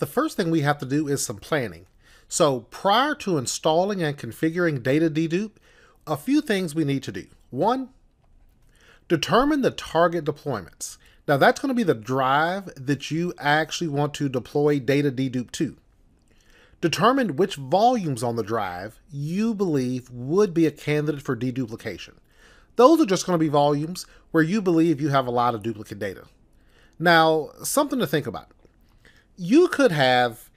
the first thing we have to do is some planning. So prior to installing and configuring data dedupe, a few things we need to do. One, determine the target deployments. Now that's going to be the drive that you actually want to deploy data dedupe to. Determine which volumes on the drive you believe would be a candidate for deduplication. Those are just going to be volumes where you believe you have a lot of duplicate data. Now, something to think about. You could have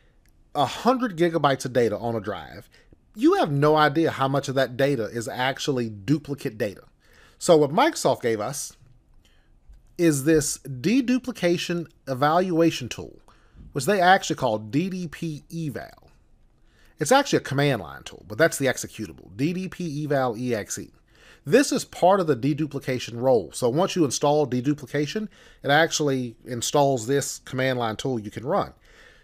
100 gigabytes of data on a drive. You have no idea how much of that data is actually duplicate data. So, what Microsoft gave us is this deduplication evaluation tool, which they actually call DDP eval. It's actually a command line tool, but that's the executable DDP eval exe. This is part of the deduplication role. So once you install deduplication, it actually installs this command line tool you can run.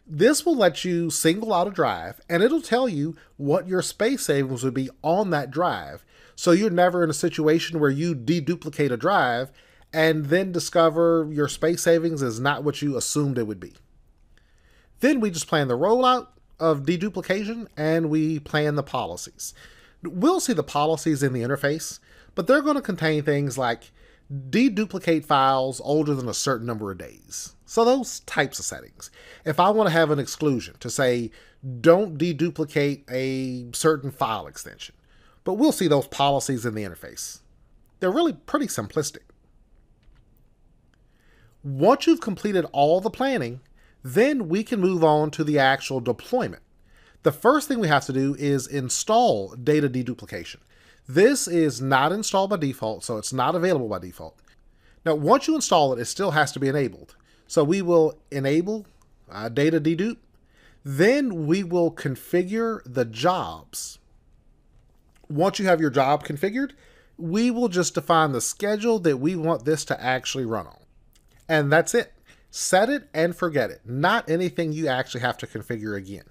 This will let you single out a drive and it'll tell you what your space savings would be on that drive. So you're never in a situation where you deduplicate a drive and then discover your space savings is not what you assumed it would be. Then we just plan the rollout of deduplication and we plan the policies. We'll see the policies in the interface, but they're going to contain things like deduplicate files older than a certain number of days. So those types of settings. If I want to have an exclusion to say don't deduplicate a certain file extension, but we'll see those policies in the interface. They're really pretty simplistic. Once you've completed all the planning, then we can move on to the actual deployment. The first thing we have to do is install data deduplication. This is not installed by default, so it's not available by default. Now, once you install it, it still has to be enabled. So we will enable uh, data dedupe. Then we will configure the jobs. Once you have your job configured, we will just define the schedule that we want this to actually run on. And that's it. Set it and forget it. Not anything you actually have to configure again.